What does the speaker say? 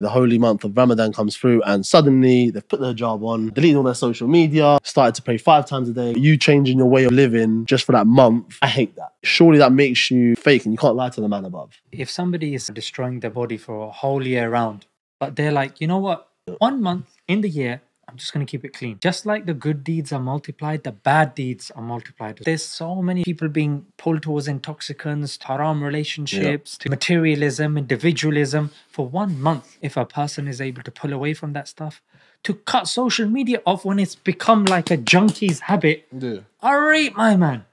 The holy month of Ramadan comes through, and suddenly they've put their hijab on, deleted all their social media, started to pray five times a day. You changing your way of living just for that month. I hate that. Surely that makes you fake, and you can't lie to the man above. If somebody is destroying their body for a whole year round, but they're like, you know what? One month in the year, I'm just going to keep it clean. Just like the good deeds are multiplied, the bad deeds are multiplied. There's so many people being pulled towards intoxicants, haram relationships, to materialism, individualism for one month. If a person is able to pull away from that stuff, to cut social media off when it's become like a junkie's habit, Yeah. all right, my man.